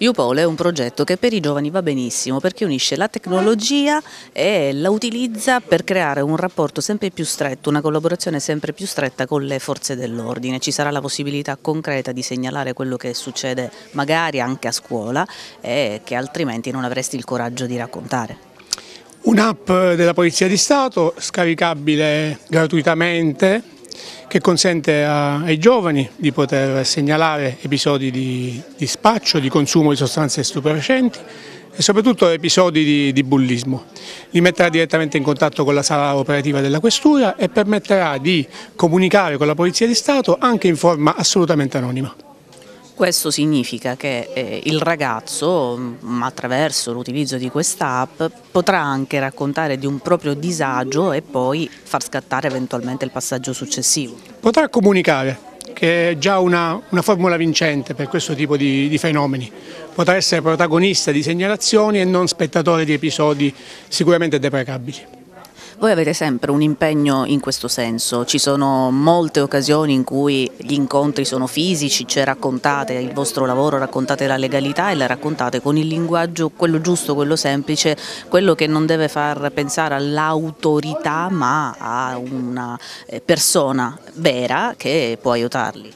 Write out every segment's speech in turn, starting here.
UPOL è un progetto che per i giovani va benissimo perché unisce la tecnologia e la utilizza per creare un rapporto sempre più stretto, una collaborazione sempre più stretta con le forze dell'ordine. Ci sarà la possibilità concreta di segnalare quello che succede magari anche a scuola e che altrimenti non avresti il coraggio di raccontare. Un'app della Polizia di Stato scaricabile gratuitamente che consente a, ai giovani di poter segnalare episodi di, di, spaccio, di consumo di sostanze stupefacenti e soprattutto episodi di, di bullismo. Li metterà direttamente in contatto con la sala operativa della Questura e permetterà di comunicare con la Polizia di Stato anche in forma assolutamente anonima. Questo significa che eh, il ragazzo, mm, attraverso l'utilizzo di questa app, potrà anche raccontare di un proprio disagio e poi far scattare eventualmente il passaggio successivo. Potrà comunicare, che è già una, una formula vincente per questo tipo di, di fenomeni. Potrà essere protagonista di segnalazioni e non spettatore di episodi sicuramente deprecabili. Voi avete sempre un impegno in questo senso, ci sono molte occasioni in cui gli incontri sono fisici, cioè raccontate il vostro lavoro, raccontate la legalità e la raccontate con il linguaggio, quello giusto, quello semplice, quello che non deve far pensare all'autorità ma a una eh, persona vera che può aiutarli.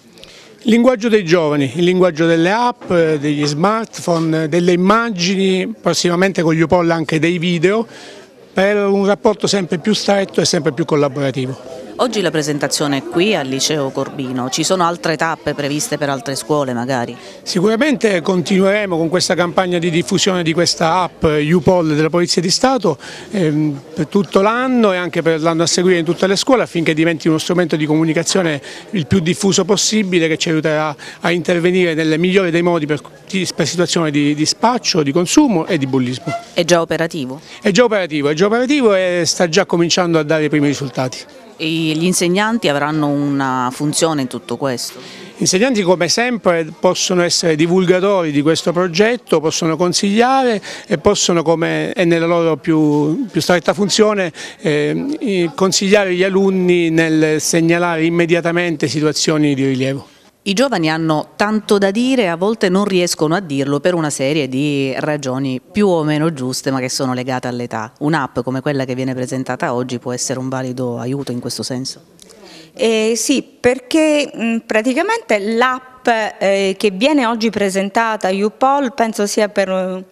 Il linguaggio dei giovani, il linguaggio delle app, degli smartphone, delle immagini, prossimamente con gli UPOL anche dei video, per un rapporto sempre più stretto e sempre più collaborativo. Oggi la presentazione è qui al Liceo Corbino, ci sono altre tappe previste per altre scuole magari? Sicuramente continueremo con questa campagna di diffusione di questa app UPOL della Polizia di Stato ehm, per tutto l'anno e anche per l'anno a seguire in tutte le scuole affinché diventi uno strumento di comunicazione il più diffuso possibile che ci aiuterà a intervenire nelle migliori dei modi per, per situazioni di, di spaccio, di consumo e di bullismo. È già operativo? È già operativo, è già operativo e sta già cominciando a dare i primi risultati. E gli insegnanti avranno una funzione in tutto questo? Gli insegnanti come sempre possono essere divulgatori di questo progetto, possono consigliare e possono, come è nella loro più, più stretta funzione, eh, consigliare gli alunni nel segnalare immediatamente situazioni di rilievo. I giovani hanno tanto da dire e a volte non riescono a dirlo per una serie di ragioni più o meno giuste ma che sono legate all'età. Un'app come quella che viene presentata oggi può essere un valido aiuto in questo senso? Eh, sì, perché mh, praticamente l'app eh, che viene oggi presentata, UPOL, penso sia per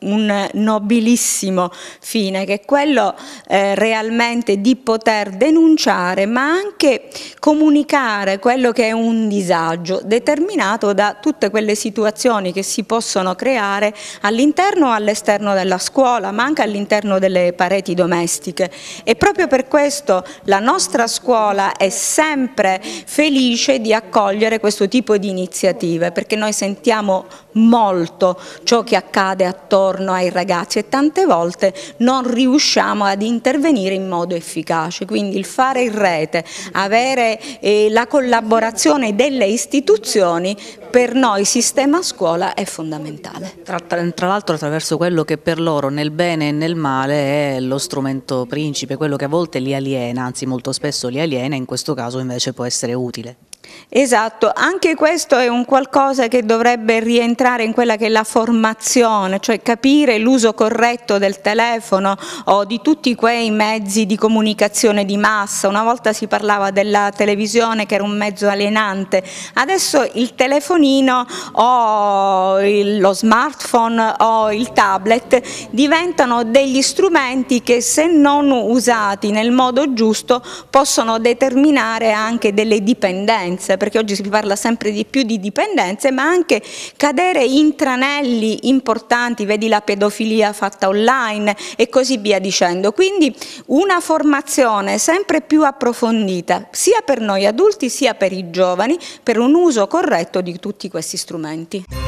un nobilissimo fine che è quello eh, realmente di poter denunciare ma anche comunicare quello che è un disagio determinato da tutte quelle situazioni che si possono creare all'interno o all'esterno della scuola ma anche all'interno delle pareti domestiche. E proprio per questo la nostra scuola è sempre felice di accogliere questo tipo di iniziative perché noi sentiamo molto ciò che accade attorno attorno ai ragazzi e tante volte non riusciamo ad intervenire in modo efficace, quindi il fare in rete, avere eh, la collaborazione delle istituzioni per noi sistema scuola è fondamentale. Tra, tra l'altro attraverso quello che per loro nel bene e nel male è lo strumento principe, quello che a volte li aliena, anzi molto spesso li aliena, in questo caso invece può essere utile. Esatto, anche questo è un qualcosa che dovrebbe rientrare in quella che è la formazione, cioè capire l'uso corretto del telefono o di tutti quei mezzi di comunicazione di massa. Una volta si parlava della televisione che era un mezzo alienante, adesso il telefonino o lo smartphone o il tablet diventano degli strumenti che se non usati nel modo giusto possono determinare anche delle dipendenze dipendenze, perché oggi si parla sempre di più di dipendenze, ma anche cadere in tranelli importanti, vedi la pedofilia fatta online e così via dicendo. Quindi una formazione sempre più approfondita, sia per noi adulti sia per i giovani, per un uso corretto di tutti questi strumenti.